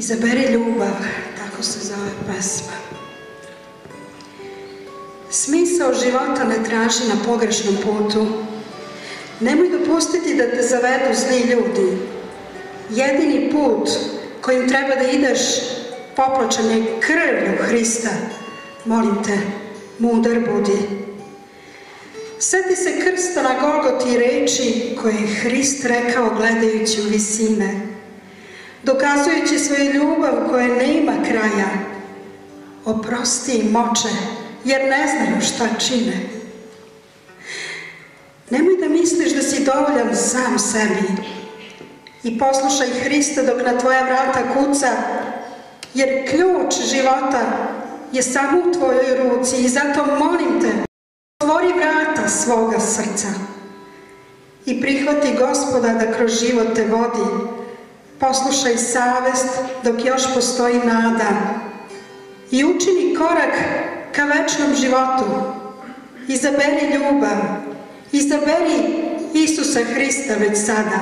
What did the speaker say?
Izaberi ljubav, tako se zove pesma. Smisao života ne traži na pogrešnom putu. Nemoj dopustiti da te zavedu zli ljudi. Jedini put kojim treba da ideš popločan je krvlju Hrista. Molim te, mudar budi. Seti se krsta na Golgoti reči koje je Hrist rekao gledajući u visine, dokazujući svoju ljubav koja nema kraja. Oprosti im moče, jer ne znaju šta čine. Nemoj da misliš da si dovoljan sam sebi i poslušaj Hrista dok na tvoja vrata kuca, jer ključ života je samo u tvojoj ruci i zato molim te, otvori vrata svoga srca i prihvati gospoda da kroz život te vodi. Poslušaj savest dok još postoji nada i učini korak ka večnom životu. Izaberi ljubav, izaberi Isusa Hrista već sada.